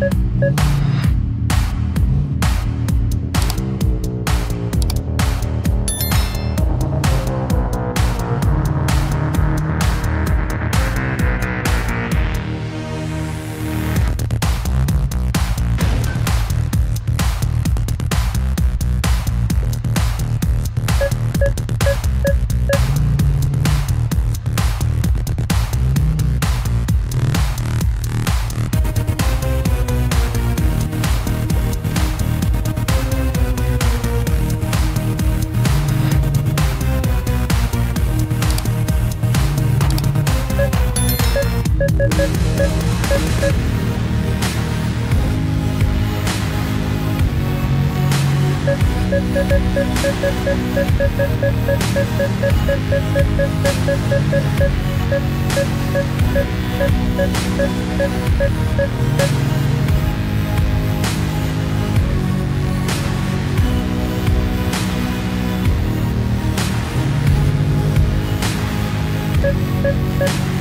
Thank you. Thank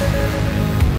Thank